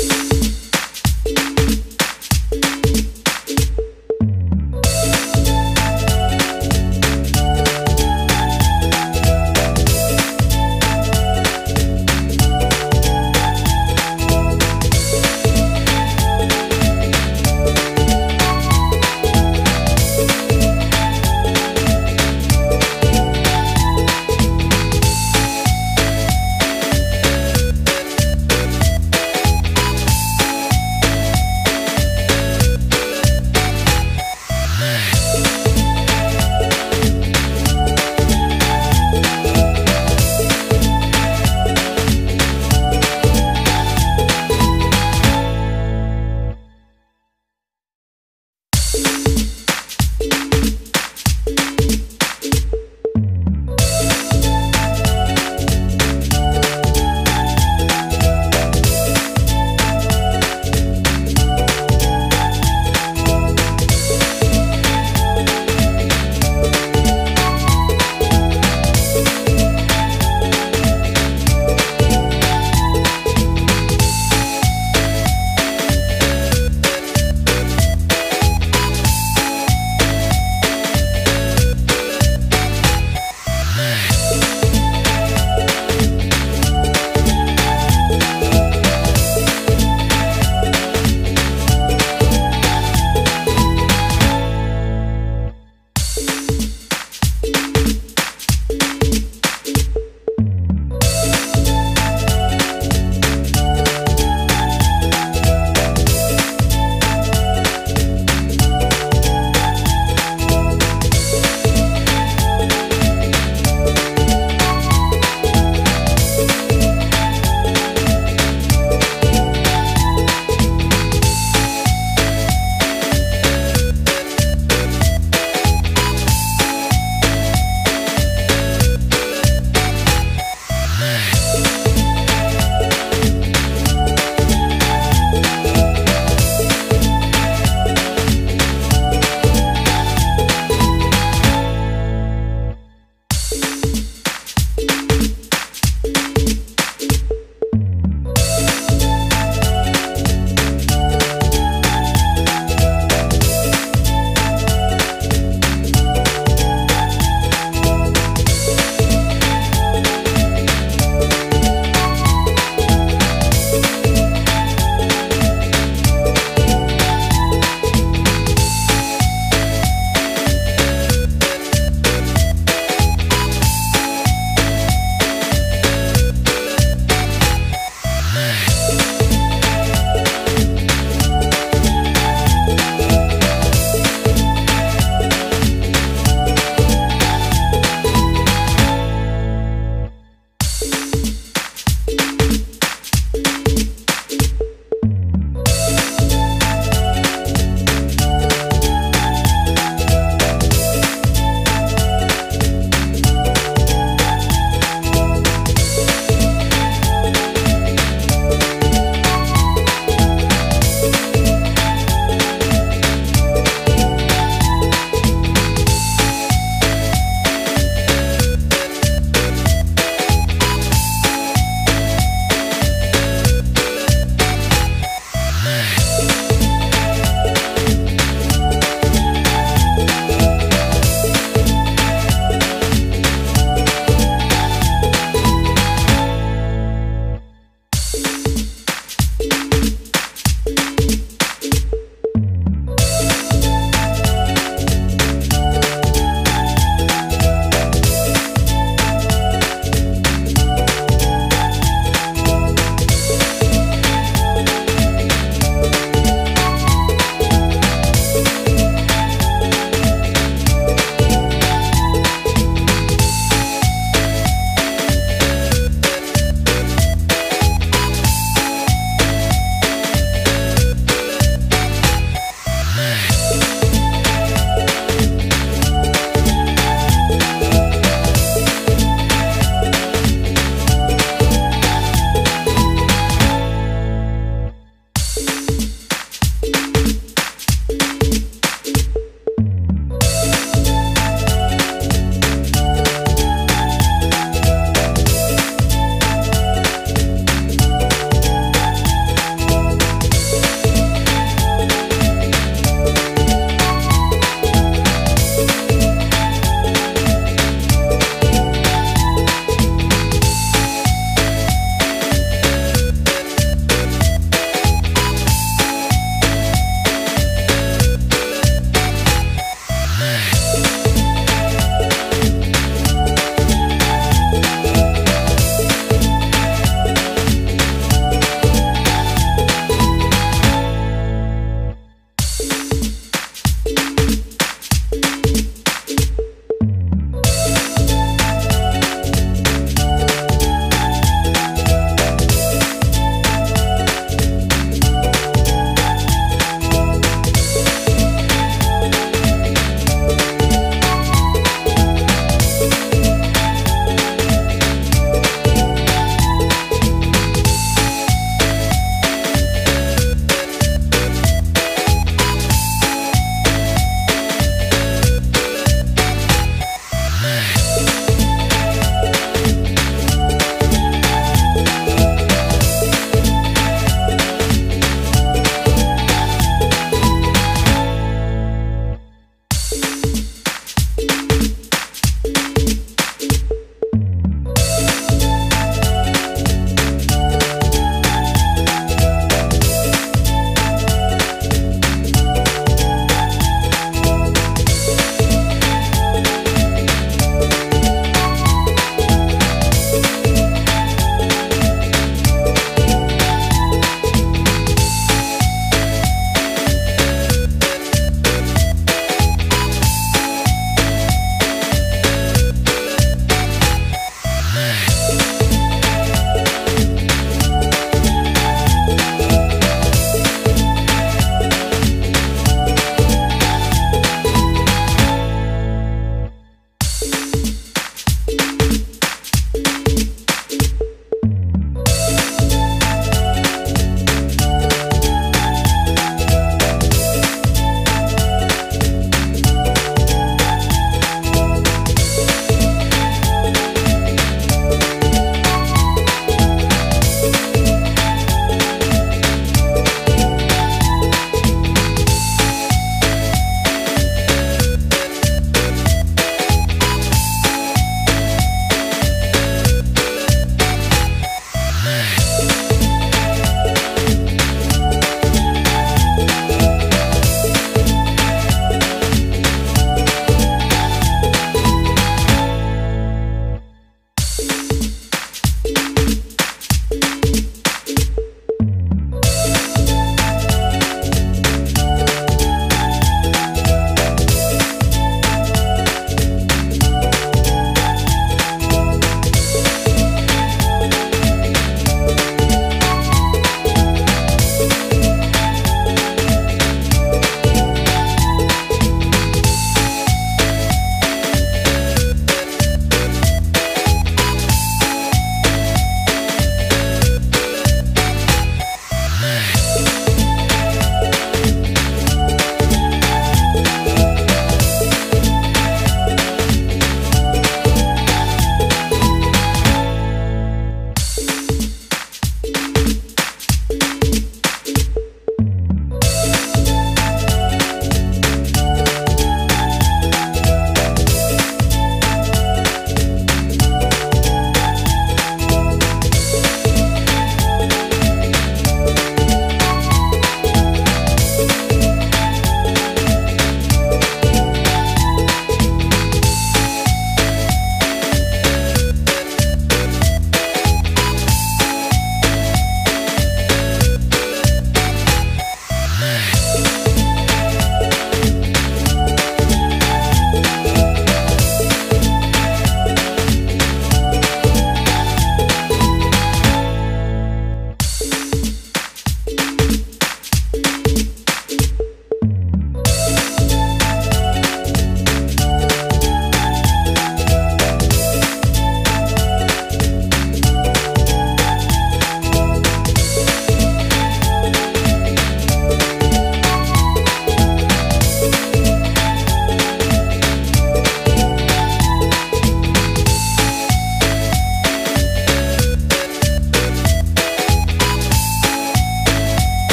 you